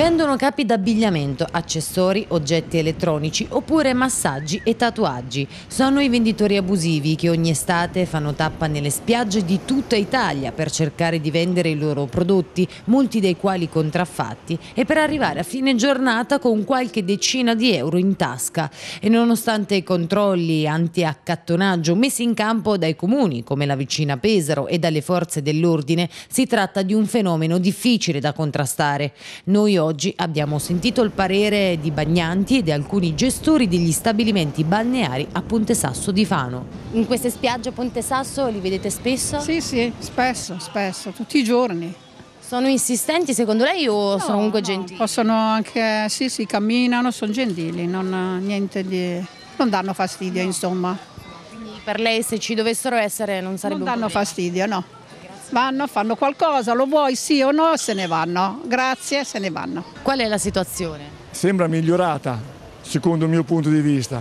Vendono capi d'abbigliamento, accessori, oggetti elettronici oppure massaggi e tatuaggi. Sono i venditori abusivi che ogni estate fanno tappa nelle spiagge di tutta Italia per cercare di vendere i loro prodotti, molti dei quali contraffatti, e per arrivare a fine giornata con qualche decina di euro in tasca. E nonostante i controlli anti-accattonaggio messi in campo dai comuni come la vicina Pesaro e dalle forze dell'ordine, si tratta di un fenomeno difficile da contrastare. Noi oggi abbiamo sentito il parere di bagnanti e di alcuni gestori degli stabilimenti balneari a Ponte Sasso di Fano. In queste spiagge a Ponte Sasso li vedete spesso? Sì, sì, spesso, spesso, tutti i giorni. Sono insistenti secondo lei o No, sono comunque no, gentili? Possono anche, sì, sì, camminano, sono gentili, non, niente di, non danno fastidio, insomma. Quindi per lei se ci dovessero essere non sarebbe Non danno fastidio, no. Vanno, fanno qualcosa, lo vuoi sì o no, se ne vanno. Grazie, se ne vanno. Qual è la situazione? sembra migliorata secondo il mio punto di vista.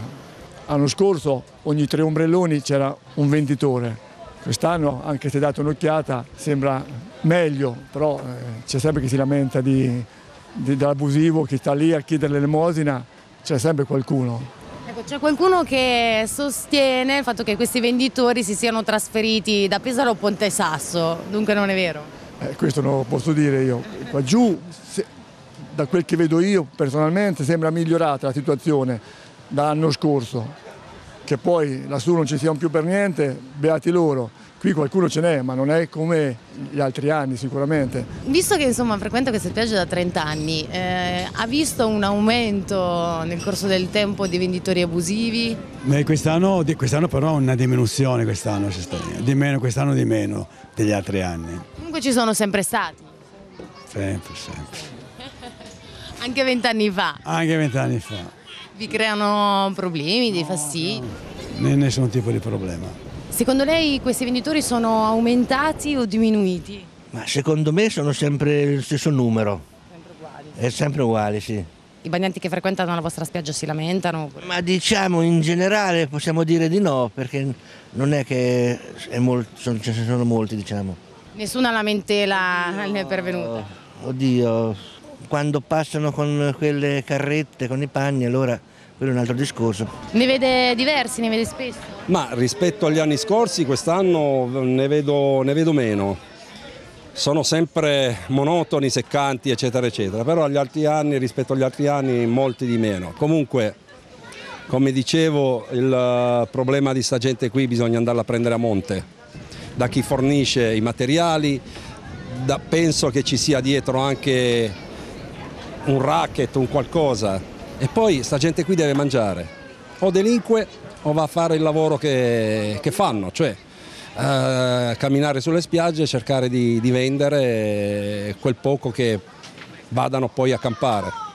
L'anno scorso ogni tre ombrelloni c'era un venditore. Quest'anno, anche se dato un'occhiata, sembra meglio, però eh, c'è sempre chi si lamenta di- di- dell'abusivo, chi sta lì a chiedere l'elemosina, c'è sempre qualcuno. Ecco, c'è qualcuno che sostiene il fatto che questi venditori si siano trasferiti da Pesaro a Ponte Sasso, dunque non è vero. Eh, questo non lo posso dire io. Qua giù, se- da quel che vedo io personalmente, sembra migliorata la situazione dall'anno scorso. Che poi lassù non ci siano più per niente, beati loro. Qui qualcuno ce n'è, ma non è come gli altri anni sicuramente. Visto che insomma frequenta queste spiagge da 30 anni, eh, ha visto un aumento nel corso del tempo di venditori abusivi? Beh, quest'anno, quest'anno però una diminuzione quest'anno, c'è stata. di meno, quest'anno di meno degli altri anni, Comunque ci sono sempre stati, sempre, sempre. anche vent'anni fa. Anche vent'anni fa, Vi creano problemi, dei fastidi? né- nessun tipo di problema. Secondo lei questi venditori sono aumentati o diminuiti? Ma secondo me sono sempre il stesso numero. È sempre uguale, sì. I bagnanti che frequentano la vostra spiaggia si lamentano? Ma diciamo in generale possiamo dire di no, perché non è che è mol- sono- ce ne sono molti, diciamo. Nessuna lamentela ne è pervenuta. Oddio, quando passano con quelle carrette, con i panni, allora quello è un altro discorso. Ne vede diversi, ne vede spesso? Ma rispetto agli anni scorsi quest'anno ne vedo, ne vedo meno. Sono sempre monotoni, seccanti, eccetera, eccetera, però agli altri anni, rispetto agli altri anni, molti di meno. Comunque, come dicevo, il problema di sta gente qui bisogna andarla a prendere a monte, da chi fornisce i materiali, da- penso che ci sia dietro anche un racket, un qualcosa. E poi sta gente qui deve mangiare. O delinque o va a fare il lavoro che, che fanno, cioè eh, camminare sulle spiagge e cercare di, di vendere quel poco che vadano poi a campare.